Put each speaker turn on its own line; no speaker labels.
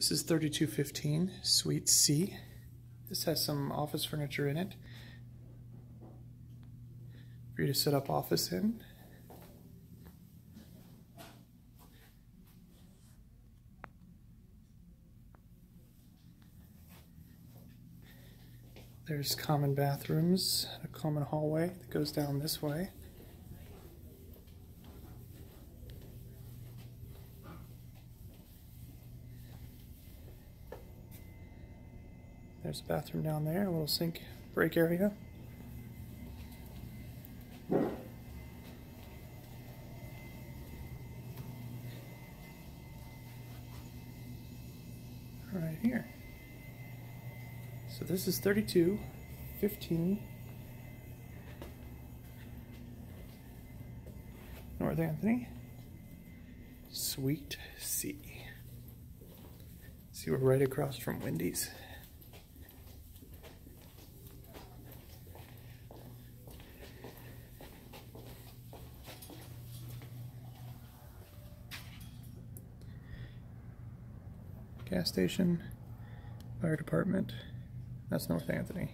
This is 3215 Suite C. This has some office furniture in it for you to set up office in. There's common bathrooms, a common hallway that goes down this way. There's a bathroom down there, a little sink break area. Right here. So this is 32, 15, North Anthony, Suite C. See, we're right across from Wendy's. Gas station, fire department. That's North Anthony.